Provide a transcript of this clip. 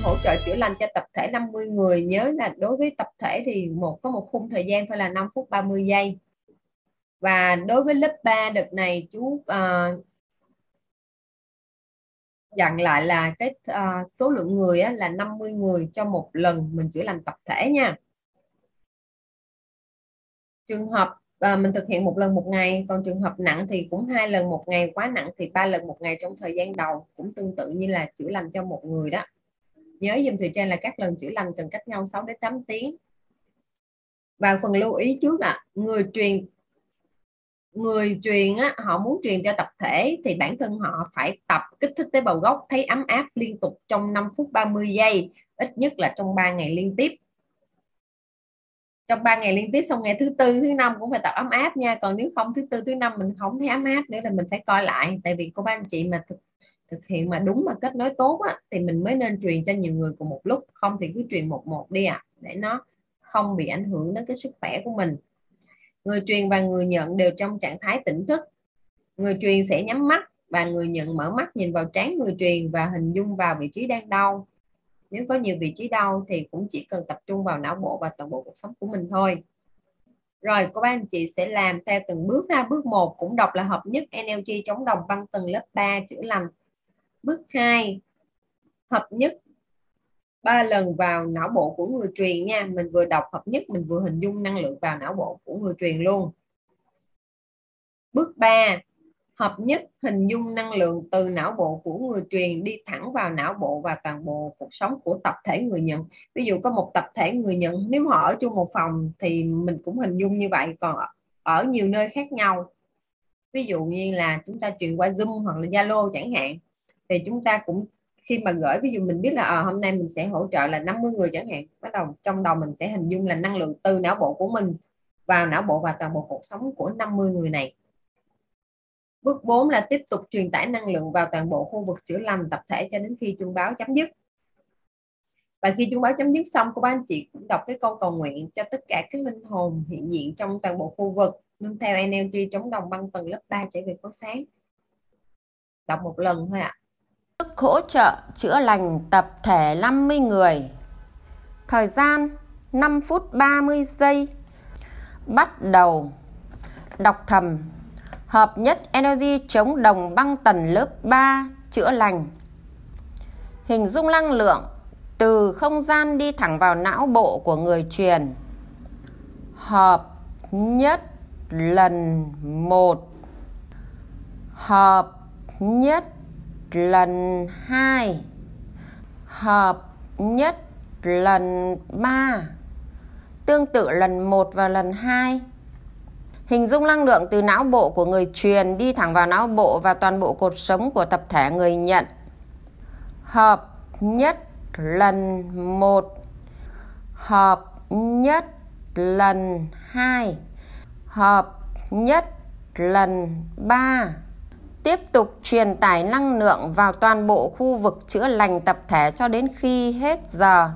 hỗ trợ chữa lành cho tập thể 50 người. Nhớ là đối với tập thể thì một có một khung thời gian thôi là 5 phút 30 giây. Và đối với lớp 3 đợt này chú uh, dặn lại là cái uh, số lượng người á, là 50 người cho một lần mình chữa lành tập thể nha. Trường hợp à, mình thực hiện một lần một ngày còn trường hợp nặng thì cũng hai lần một ngày quá nặng thì ba lần một ngày trong thời gian đầu cũng tương tự như là chữa lành cho một người đó nhớ dùm thùy trang là các lần chữa lành cần cách nhau 6 đến 8 tiếng. Và phần lưu ý trước ạ à, người truyền người truyền á, họ muốn truyền cho tập thể thì bản thân họ phải tập kích thích tế bào gốc thấy ấm áp liên tục trong 5 phút 30 giây ít nhất là trong 3 ngày liên tiếp. Trong 3 ngày liên tiếp xong ngày thứ tư thứ năm cũng phải tập ấm áp nha còn nếu không thứ tư thứ năm mình không thấy ấm áp nữa là mình phải coi lại tại vì cô ba anh chị mà thực, thực hiện mà đúng mà kết nối tốt á, thì mình mới nên truyền cho nhiều người cùng một lúc. Không thì cứ truyền một một đi ạ à, để nó không bị ảnh hưởng đến cái sức khỏe của mình. Người truyền và người nhận đều trong trạng thái tỉnh thức. Người truyền sẽ nhắm mắt và người nhận mở mắt nhìn vào trán người truyền và hình dung vào vị trí đang đau. Nếu có nhiều vị trí đau thì cũng chỉ cần tập trung vào não bộ và toàn bộ cuộc sống của mình thôi. Rồi cô bác anh chị sẽ làm theo từng bước ha. Bước 1 cũng đọc là hợp nhất NLG chống đồng băng tầng lớp 3 chữa lành bước 2 hợp nhất. Ba lần vào não bộ của người truyền nha. Mình vừa đọc hợp nhất, mình vừa hình dung năng lượng vào não bộ của người truyền luôn. Bước 3 hợp nhất, hình dung năng lượng từ não bộ của người truyền đi thẳng vào não bộ và toàn bộ cuộc sống của tập thể người nhận. Ví dụ có một tập thể người nhận, nếu họ ở chung một phòng thì mình cũng hình dung như vậy. Còn ở nhiều nơi khác nhau. Ví dụ như là chúng ta truyền qua zoom hoặc là zalo chẳng hạn thì chúng ta cũng khi mà gửi ví dụ mình biết là à, hôm nay mình sẽ hỗ trợ là 50 người chẳng hạn bắt đầu trong đầu mình sẽ hình dung là năng lượng từ não bộ của mình vào não bộ và toàn bộ cuộc sống của 50 người này Bước 4 là tiếp tục truyền tải năng lượng vào toàn bộ khu vực chữa lành tập thể cho đến khi chuông báo chấm dứt. Và khi chuông báo chấm dứt xong, cô bác anh chị cũng đọc cái câu cầu nguyện cho tất cả các linh hồn hiện diện trong toàn bộ khu vực nương theo energy chống đồng băng tầng lớp 3 trở về phố sáng. Đọc một lần thôi ạ. À. Hỗ trợ chữa lành tập thể 50 người. Thời gian 5 phút 30 giây. Bắt đầu đọc thầm Hợp nhất Energy chống đồng băng tần lớp 3 chữa lành. Hình dung năng lượng từ không gian đi thẳng vào não bộ của người truyền. Hợp nhất lần 1. Hợp nhất lần 2. Hợp nhất lần 3. Tương tự lần 1 và lần 2 Hình dung năng lượng từ não bộ của người truyền đi thẳng vào não bộ và toàn bộ cột sống của tập thể người nhận. Hợp nhất lần 1 Hợp nhất lần 2 Hợp nhất lần 3 Tiếp tục truyền tải năng lượng vào toàn bộ khu vực chữa lành tập thể cho đến khi hết giờ.